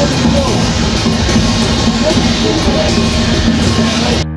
Let's go. Let's go.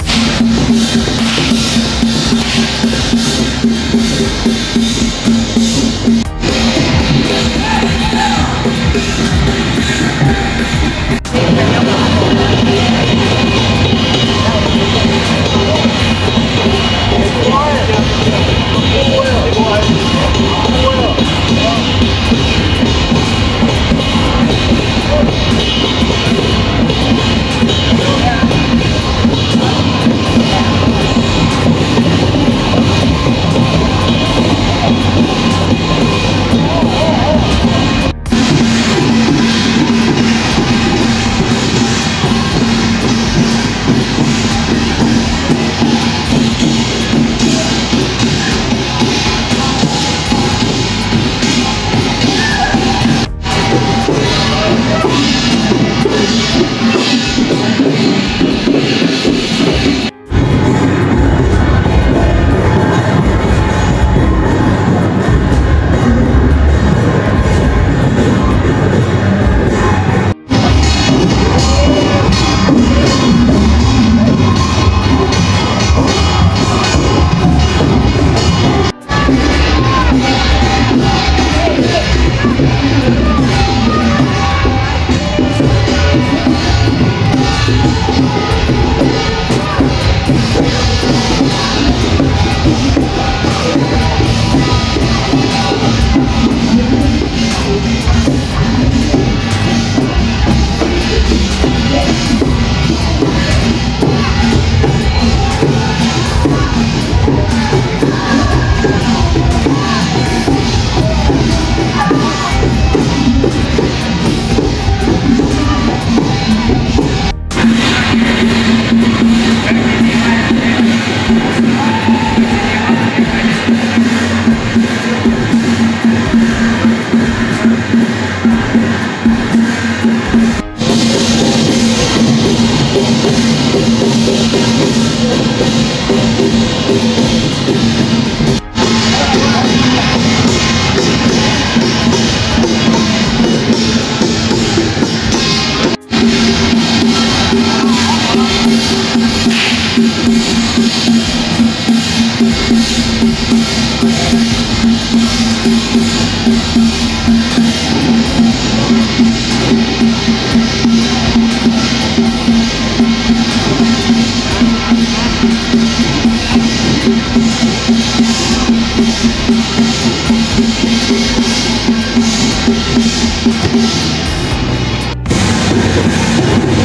好了。